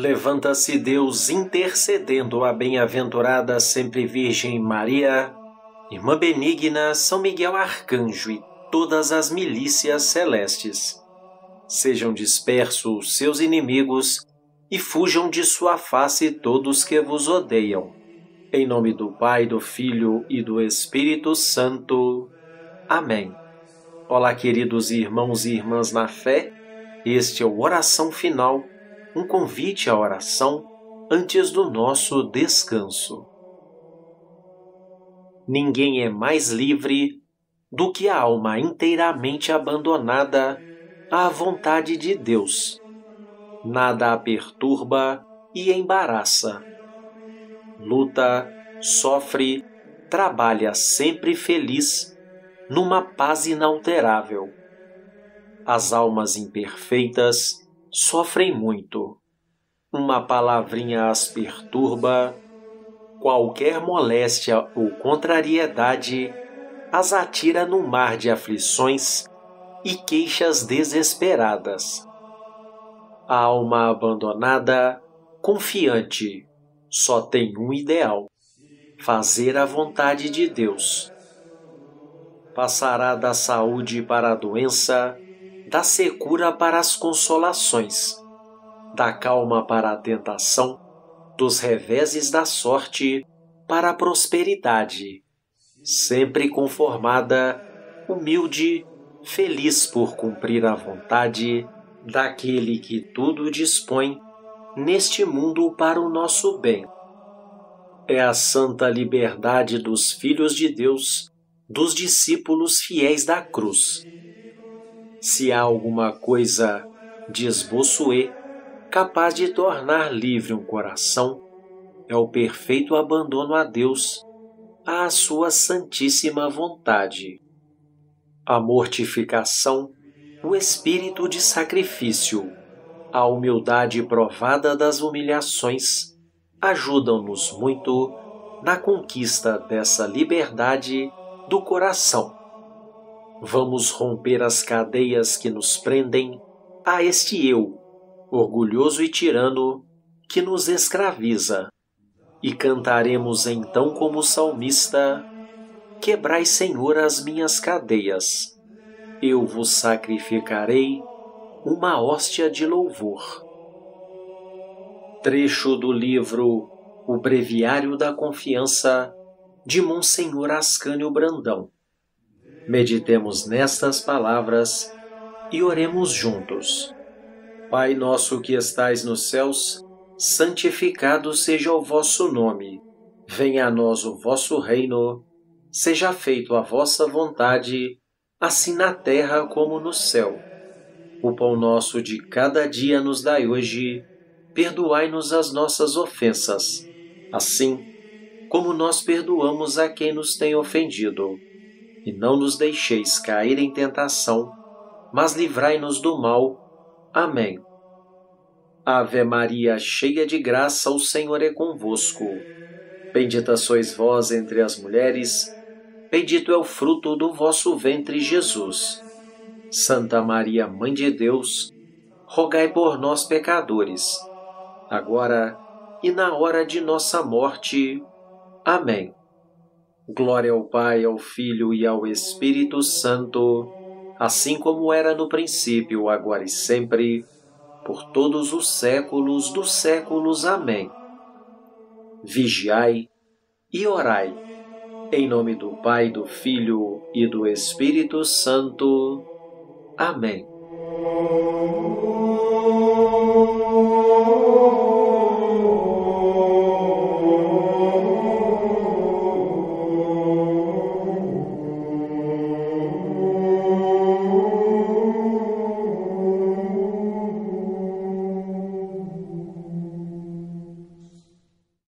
Levanta-se Deus intercedendo a bem-aventurada sempre Virgem Maria, Irmã Benigna, São Miguel Arcanjo e todas as milícias celestes. Sejam dispersos seus inimigos e fujam de sua face todos que vos odeiam. Em nome do Pai, do Filho e do Espírito Santo. Amém. Olá, queridos irmãos e irmãs na fé. Este é o Oração Final um convite à oração antes do nosso descanso. Ninguém é mais livre do que a alma inteiramente abandonada à vontade de Deus. Nada a perturba e embaraça. Luta, sofre, trabalha sempre feliz, numa paz inalterável. As almas imperfeitas sofrem muito. Uma palavrinha as perturba, qualquer moléstia ou contrariedade as atira no mar de aflições e queixas desesperadas. A alma abandonada, confiante, só tem um ideal: fazer a vontade de Deus. Passará da saúde para a doença, da secura para as consolações, da calma para a tentação, dos reveses da sorte para a prosperidade, sempre conformada, humilde, feliz por cumprir a vontade daquele que tudo dispõe neste mundo para o nosso bem. É a santa liberdade dos filhos de Deus, dos discípulos fiéis da cruz se há alguma coisa, diz Bossuet, capaz de tornar livre um coração, é o perfeito abandono a Deus, à sua santíssima vontade. A mortificação, o espírito de sacrifício, a humildade provada das humilhações ajudam-nos muito na conquista dessa liberdade do coração Vamos romper as cadeias que nos prendem a este eu, orgulhoso e tirano, que nos escraviza. E cantaremos então como salmista: Quebrai, Senhor, as minhas cadeias. Eu vos sacrificarei uma hóstia de louvor. Trecho do livro O Breviário da Confiança de Monsenhor Ascânio Brandão. Meditemos nestas palavras e oremos juntos. Pai nosso que estais nos céus, santificado seja o vosso nome. Venha a nós o vosso reino. Seja feito a vossa vontade, assim na terra como no céu. O pão nosso de cada dia nos dai hoje. Perdoai-nos as nossas ofensas, assim como nós perdoamos a quem nos tem ofendido e não nos deixeis cair em tentação, mas livrai-nos do mal. Amém. Ave Maria, cheia de graça, o Senhor é convosco. Bendita sois vós entre as mulheres, bendito é o fruto do vosso ventre, Jesus. Santa Maria, Mãe de Deus, rogai por nós, pecadores, agora e na hora de nossa morte. Amém. Glória ao Pai, ao Filho e ao Espírito Santo, assim como era no princípio, agora e sempre, por todos os séculos dos séculos. Amém. Vigiai e orai, em nome do Pai, do Filho e do Espírito Santo. Amém.